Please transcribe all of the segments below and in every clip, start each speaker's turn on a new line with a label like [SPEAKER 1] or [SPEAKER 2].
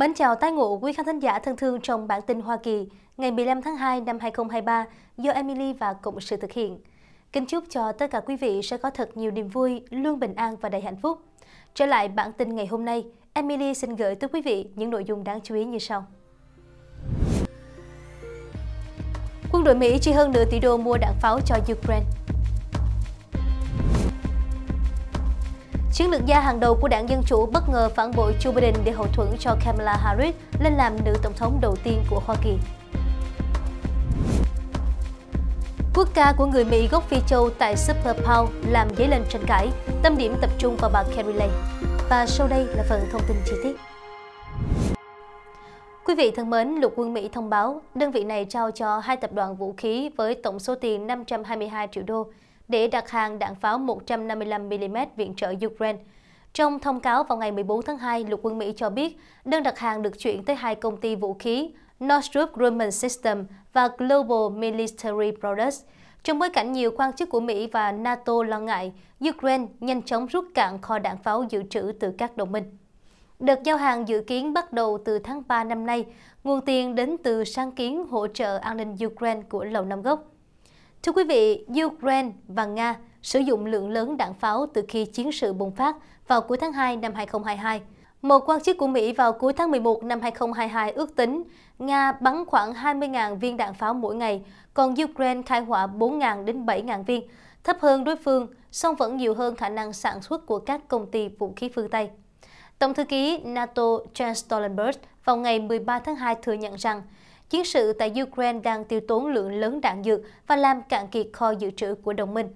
[SPEAKER 1] Mến chào tái ngộ quý khán thính giả thân thương trong bản tin Hoa Kỳ ngày 15 tháng 2 năm 2023 do Emily và Cộng sự thực hiện. Kính chúc cho tất cả quý vị sẽ có thật nhiều niềm vui, luôn bình an và đầy hạnh phúc. Trở lại bản tin ngày hôm nay, Emily xin gửi tới quý vị những nội dung đáng chú ý như sau. Quân đội Mỹ chi hơn nửa tỷ đô mua đạn pháo cho Ukraine. Chiến lược gia hàng đầu của đảng Dân Chủ bất ngờ phản bội Joe Biden để hậu thuẫn cho Kamala Harris lên làm nữ tổng thống đầu tiên của Hoa Kỳ. Quốc ca của người Mỹ gốc Phi Châu tại Super Bowl làm dấy lên tranh cãi, tâm điểm tập trung vào bà Carrie Lake. Và sau đây là phần thông tin chi tiết. Quý vị thân mến, lục quân Mỹ thông báo đơn vị này trao cho hai tập đoàn vũ khí với tổng số tiền 522 triệu đô để đặt hàng đạn pháo 155mm viện trợ Ukraine. Trong thông cáo vào ngày 14 tháng 2, lục quân Mỹ cho biết đơn đặt hàng được chuyển tới hai công ty vũ khí Northrop Grumman System và Global Military Products. Trong bối cảnh nhiều quan chức của Mỹ và NATO lo ngại Ukraine nhanh chóng rút cạn kho đạn pháo dự trữ từ các đồng minh. Đợt giao hàng dự kiến bắt đầu từ tháng 3 năm nay, nguồn tiền đến từ sáng kiến hỗ trợ an ninh Ukraine của Lầu Năm Góc. Thưa quý vị, Ukraine và Nga sử dụng lượng lớn đạn pháo từ khi chiến sự bùng phát vào cuối tháng 2 năm 2022. Một quan chức của Mỹ vào cuối tháng 11 năm 2022 ước tính Nga bắn khoảng 20.000 viên đạn pháo mỗi ngày, còn Ukraine khai hỏa 4.000 đến 7.000 viên, thấp hơn đối phương, song vẫn nhiều hơn khả năng sản xuất của các công ty vũ khí phương Tây. Tổng thư ký NATO Jens Stoltenberg vào ngày 13 tháng 2 thừa nhận rằng chiến sự tại Ukraine đang tiêu tốn lượng lớn đạn dược và làm cạn kiệt kho dự trữ của đồng minh.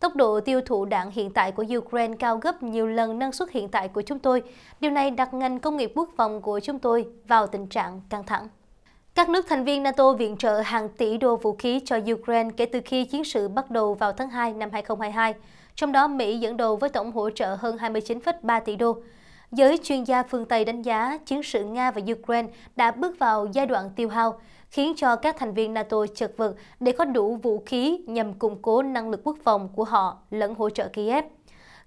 [SPEAKER 1] Tốc độ tiêu thụ đạn hiện tại của Ukraine cao gấp nhiều lần năng suất hiện tại của chúng tôi. Điều này đặt ngành công nghiệp quốc phòng của chúng tôi vào tình trạng căng thẳng. Các nước thành viên NATO viện trợ hàng tỷ đô vũ khí cho Ukraine kể từ khi chiến sự bắt đầu vào tháng 2 năm 2022. Trong đó, Mỹ dẫn đầu với tổng hỗ trợ hơn 29,3 tỷ đô. Giới chuyên gia phương Tây đánh giá chiến sự Nga và Ukraine đã bước vào giai đoạn tiêu hao, khiến cho các thành viên NATO chật vật để có đủ vũ khí nhằm củng cố năng lực quốc phòng của họ lẫn hỗ trợ Kiev.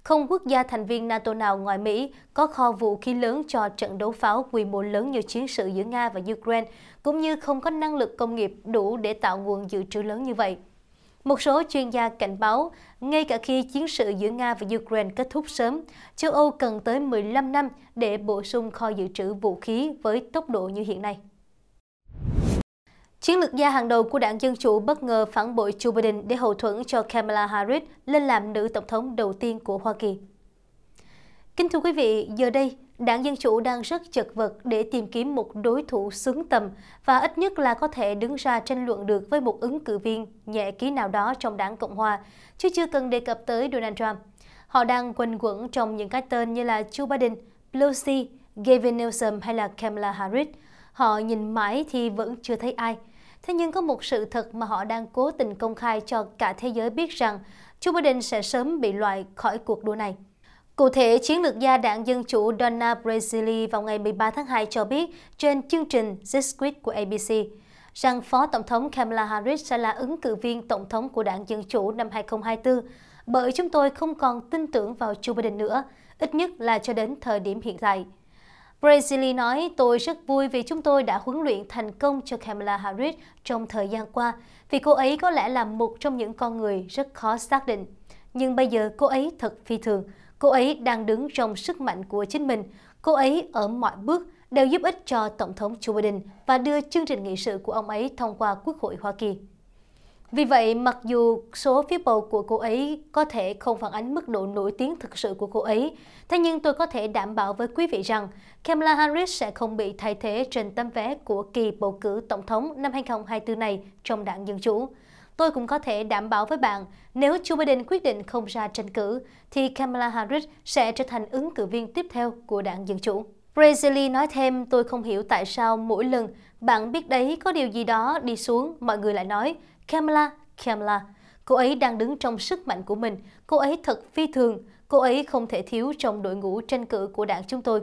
[SPEAKER 1] Không quốc gia thành viên NATO nào ngoài Mỹ có kho vũ khí lớn cho trận đấu pháo quy mô lớn như chiến sự giữa Nga và Ukraine, cũng như không có năng lực công nghiệp đủ để tạo nguồn dự trữ lớn như vậy. Một số chuyên gia cảnh báo, ngay cả khi chiến sự giữa Nga và Ukraine kết thúc sớm, châu Âu cần tới 15 năm để bổ sung kho dự trữ vũ khí với tốc độ như hiện nay. Chiến lược gia hàng đầu của đảng Dân Chủ bất ngờ phản bội Joe Biden để hậu thuẫn cho Kamala Harris lên làm nữ tổng thống đầu tiên của Hoa Kỳ. Kính thưa quý vị, giờ đây, đảng Dân Chủ đang rất chật vật để tìm kiếm một đối thủ xứng tầm và ít nhất là có thể đứng ra tranh luận được với một ứng cử viên nhẹ ký nào đó trong đảng Cộng Hòa, chứ chưa cần đề cập tới Donald Trump. Họ đang quanh quẩn trong những cái tên như là Joe Biden, Pelosi, Gavin Newsom hay là Kamala Harris. Họ nhìn mãi thì vẫn chưa thấy ai. Thế nhưng có một sự thật mà họ đang cố tình công khai cho cả thế giới biết rằng Joe Biden sẽ sớm bị loại khỏi cuộc đua này. Cụ thể, chiến lược gia đảng Dân Chủ Donna Brazili vào ngày 13 tháng 2 cho biết trên chương trình This Week của ABC rằng Phó Tổng thống Kamala Harris sẽ là ứng cử viên Tổng thống của đảng Dân Chủ năm 2024 bởi chúng tôi không còn tin tưởng vào Joe Biden nữa, ít nhất là cho đến thời điểm hiện tại. Brazili nói, tôi rất vui vì chúng tôi đã huấn luyện thành công cho Kamala Harris trong thời gian qua, vì cô ấy có lẽ là một trong những con người rất khó xác định. Nhưng bây giờ cô ấy thật phi thường, cô ấy đang đứng trong sức mạnh của chính mình, cô ấy ở mọi bước đều giúp ích cho Tổng thống Joe Biden và đưa chương trình nghị sự của ông ấy thông qua Quốc hội Hoa Kỳ. Vì vậy, mặc dù số phiếu bầu của cô ấy có thể không phản ánh mức độ nổi tiếng thực sự của cô ấy, thế nhưng tôi có thể đảm bảo với quý vị rằng Kamala Harris sẽ không bị thay thế trên tấm vé của kỳ bầu cử tổng thống năm 2024 này trong đảng Dân Chủ. Tôi cũng có thể đảm bảo với bạn, nếu Joe Biden quyết định không ra tranh cử, thì Kamala Harris sẽ trở thành ứng cử viên tiếp theo của đảng Dân Chủ. Brazili nói thêm, tôi không hiểu tại sao mỗi lần bạn biết đấy có điều gì đó đi xuống, mọi người lại nói, Kamala, Kamala. Cô ấy đang đứng trong sức mạnh của mình. Cô ấy thật phi thường. Cô ấy không thể thiếu trong đội ngũ tranh cử của đảng chúng tôi.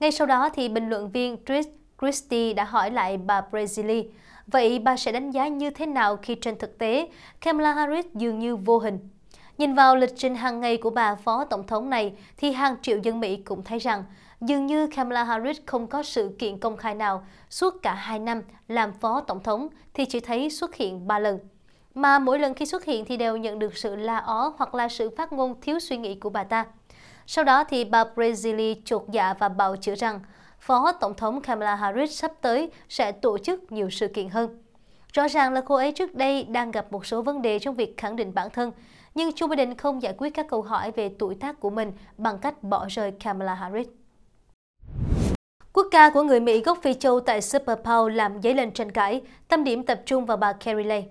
[SPEAKER 1] Ngay sau đó thì bình luận viên Trish Christie đã hỏi lại bà Brazili, vậy bà sẽ đánh giá như thế nào khi trên thực tế, Kamala Harris dường như vô hình? Nhìn vào lịch trình hàng ngày của bà Phó Tổng thống này, thì hàng triệu dân Mỹ cũng thấy rằng dường như Kamala Harris không có sự kiện công khai nào suốt cả hai năm làm Phó Tổng thống thì chỉ thấy xuất hiện ba lần. Mà mỗi lần khi xuất hiện thì đều nhận được sự la ó hoặc là sự phát ngôn thiếu suy nghĩ của bà ta. Sau đó thì bà Brazili chuột dạ và bào chữa rằng Phó Tổng thống Kamala Harris sắp tới sẽ tổ chức nhiều sự kiện hơn. Rõ ràng là cô ấy trước đây đang gặp một số vấn đề trong việc khẳng định bản thân, nhưng Joe Biden không giải quyết các câu hỏi về tuổi tác của mình bằng cách bỏ rơi Kamala Harris. Quốc ca của người Mỹ gốc Phi Châu tại Super Bowl làm dấy lên tranh cãi, tâm điểm tập trung vào bà Carrie Lake.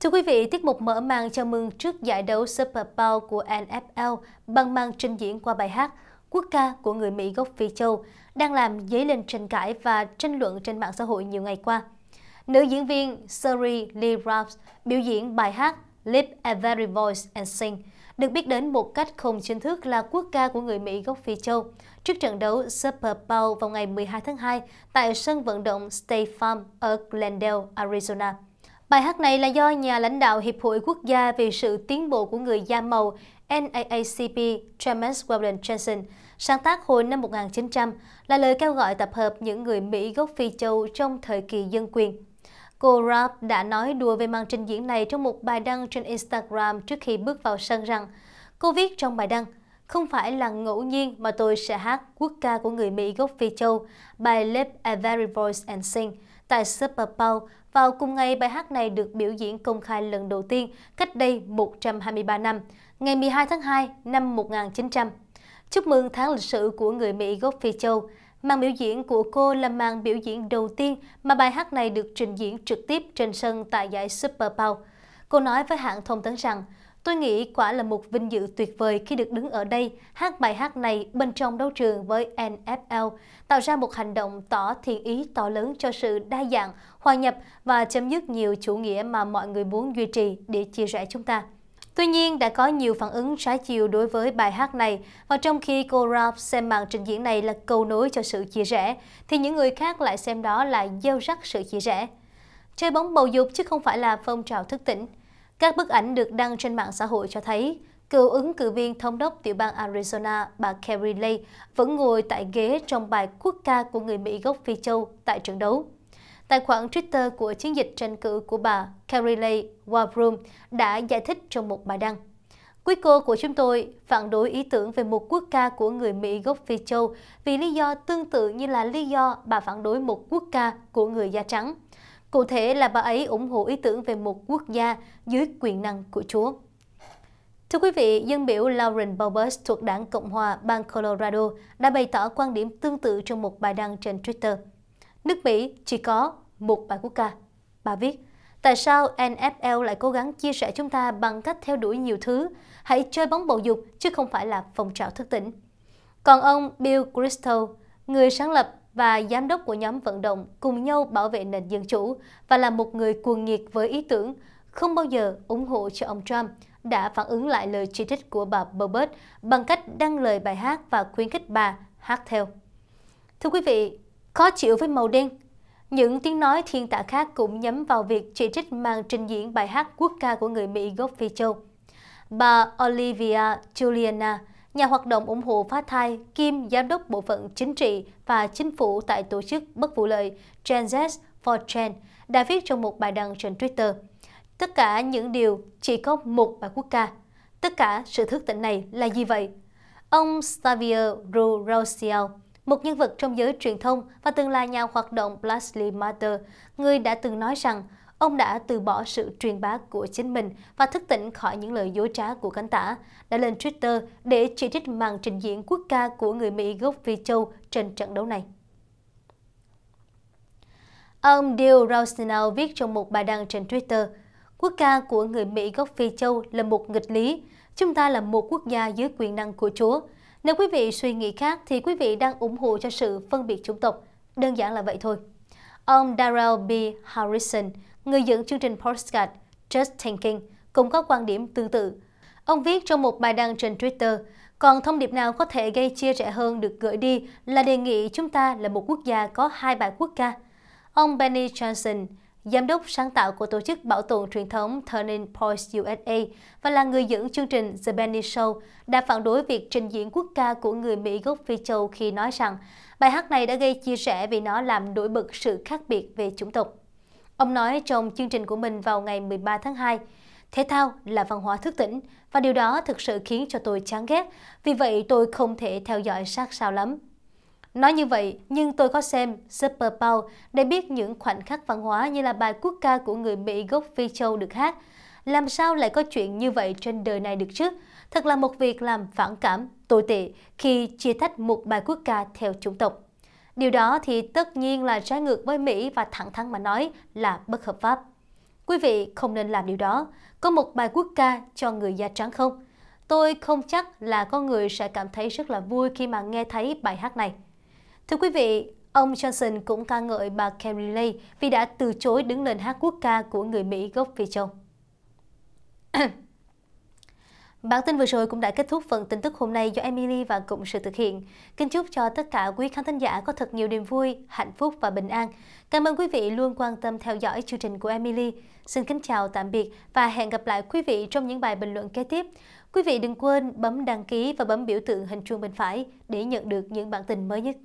[SPEAKER 1] Thưa quý vị, tiết mục mở màn chào mừng trước giải đấu Super Bowl của NFL bằng màn trình diễn qua bài hát quốc ca của người Mỹ gốc Phi Châu đang làm dấy lên tranh cãi và tranh luận trên mạng xã hội nhiều ngày qua. Nữ diễn viên Suri Lee Ralph biểu diễn bài hát Live Every Voice and Sing, được biết đến một cách không chính thức là quốc ca của người Mỹ gốc Phi Châu, trước trận đấu Super Bowl vào ngày 12 tháng 2 tại sân vận động State Farm ở Glendale, Arizona. Bài hát này là do nhà lãnh đạo Hiệp hội Quốc gia về sự tiến bộ của người da màu NAACP James Weldon Johnson sáng tác hồi năm 1900 là lời kêu gọi tập hợp những người Mỹ gốc Phi Châu trong thời kỳ dân quyền. Cô Rapp đã nói đùa về màn trình diễn này trong một bài đăng trên Instagram trước khi bước vào sân rằng cô viết trong bài đăng không phải là ngẫu nhiên mà tôi sẽ hát quốc ca của người Mỹ gốc Phi Châu, bài Live a Very Voice and Sing tại Super Bowl vào cùng ngày bài hát này được biểu diễn công khai lần đầu tiên cách đây 123 năm, ngày 12 tháng 2 năm 1900. Chúc mừng tháng lịch sử của người Mỹ gốc Phi Châu. Màn biểu diễn của cô là màn biểu diễn đầu tiên mà bài hát này được trình diễn trực tiếp trên sân tại giải Super Bowl. Cô nói với hãng thông tấn rằng, Tôi nghĩ quả là một vinh dự tuyệt vời khi được đứng ở đây hát bài hát này bên trong đấu trường với NFL, tạo ra một hành động tỏ thiện ý to lớn cho sự đa dạng, hòa nhập và chấm dứt nhiều chủ nghĩa mà mọi người muốn duy trì để chia rẽ chúng ta. Tuy nhiên, đã có nhiều phản ứng trái chiều đối với bài hát này và trong khi cô Ralph xem màn trình diễn này là cầu nối cho sự chia rẽ, thì những người khác lại xem đó là gieo rắc sự chia rẽ. Chơi bóng bầu dục chứ không phải là phong trào thức tỉnh. Các bức ảnh được đăng trên mạng xã hội cho thấy cựu ứng cử viên thống đốc tiểu bang Arizona bà Carrie Lake vẫn ngồi tại ghế trong bài quốc ca của người Mỹ gốc Phi Châu tại trận đấu. Tài khoản Twitter của chiến dịch tranh cử của bà Carrie Lake đã giải thích trong một bài đăng. Quý cô của chúng tôi phản đối ý tưởng về một quốc ca của người Mỹ gốc Phi Châu vì lý do tương tự như là lý do bà phản đối một quốc ca của người da trắng. Cụ thể là bà ấy ủng hộ ý tưởng về một quốc gia dưới quyền năng của Chúa. Thưa quý vị, dân biểu Lauren Boebert thuộc đảng Cộng hòa bang Colorado đã bày tỏ quan điểm tương tự trong một bài đăng trên Twitter. Nước Mỹ chỉ có một bài quốc ca. Bà viết, tại sao NFL lại cố gắng chia sẻ chúng ta bằng cách theo đuổi nhiều thứ, hãy chơi bóng bầu dục chứ không phải là phong trào thức tỉnh. Còn ông Bill Crystal, người sáng lập và giám đốc của nhóm vận động cùng nhau bảo vệ nền dân chủ và là một người cuồng nhiệt với ý tưởng không bao giờ ủng hộ cho ông Trump, đã phản ứng lại lời chỉ trích của bà Bobert bằng cách đăng lời bài hát và khuyến khích bà hát theo. Thưa quý vị, khó chịu với màu đen. Những tiếng nói thiên tả khác cũng nhắm vào việc chỉ trích màn trình diễn bài hát quốc ca của người Mỹ gốc Phi Châu. Bà Olivia Juliana, nhà hoạt động ủng hộ phá thai, kim giám đốc bộ phận chính trị và chính phủ tại tổ chức bất vụ lợi Gen Z for Gen, đã viết trong một bài đăng trên Twitter. Tất cả những điều chỉ có một bài quốc ca. Tất cả sự thức tỉnh này là gì vậy? Ông Xavier Rossiel, một nhân vật trong giới truyền thông và từng là nhà hoạt động Blasley Matter, người đã từng nói rằng ông đã từ bỏ sự truyền bá của chính mình và thức tỉnh khỏi những lời dối trá của cánh tả, đã lên Twitter để chỉ trích màn trình diễn quốc ca của người Mỹ gốc Phi Châu trên trận đấu này. Ông Dale rousenau viết trong một bài đăng trên Twitter, quốc ca của người Mỹ gốc Phi Châu là một nghịch lý. Chúng ta là một quốc gia dưới quyền năng của Chúa. Nếu quý vị suy nghĩ khác thì quý vị đang ủng hộ cho sự phân biệt chủng tộc. Đơn giản là vậy thôi. Ông Darrell B. Harrison, người dẫn chương trình Postcard Just Thinking, cũng có quan điểm tương tự. Ông viết trong một bài đăng trên Twitter, còn thông điệp nào có thể gây chia rẽ hơn được gửi đi là đề nghị chúng ta là một quốc gia có hai bài quốc ca. Ông Benny Johnson, giám đốc sáng tạo của tổ chức bảo tồn truyền thống Turning Points USA và là người dẫn chương trình The Benny Show, đã phản đối việc trình diễn quốc ca của người Mỹ gốc Phi Châu khi nói rằng bài hát này đã gây chia rẽ vì nó làm nổi bật sự khác biệt về chủng tộc. Ông nói trong chương trình của mình vào ngày 13 tháng 2, Thể thao là văn hóa thức tỉnh và điều đó thực sự khiến cho tôi chán ghét, vì vậy tôi không thể theo dõi sát sao lắm. Nói như vậy, nhưng tôi có xem Super Bowl để biết những khoảnh khắc văn hóa như là bài quốc ca của người Mỹ gốc Phi Châu được hát. Làm sao lại có chuyện như vậy trên đời này được chứ? Thật là một việc làm phản cảm, tồi tệ khi chia tách một bài quốc ca theo chủng tộc. Điều đó thì tất nhiên là trái ngược với Mỹ và thẳng thắn mà nói là bất hợp pháp. Quý vị không nên làm điều đó. Có một bài quốc ca cho người da trắng không? Tôi không chắc là có người sẽ cảm thấy rất là vui khi mà nghe thấy bài hát này. Thưa quý vị, ông Johnson cũng ca ngợi bà Carrie Lay vì đã từ chối đứng lên hát quốc ca của người Mỹ gốc Phi Châu. Bản tin vừa rồi cũng đã kết thúc phần tin tức hôm nay do Emily và Cộng sự thực hiện. Kính chúc cho tất cả quý khán thính giả có thật nhiều niềm vui, hạnh phúc và bình an. Cảm ơn quý vị luôn quan tâm theo dõi chương trình của Emily. Xin kính chào tạm biệt và hẹn gặp lại quý vị trong những bài bình luận kế tiếp. Quý vị đừng quên bấm đăng ký và bấm biểu tượng hình chuông bên phải để nhận được những bản tin mới nhất.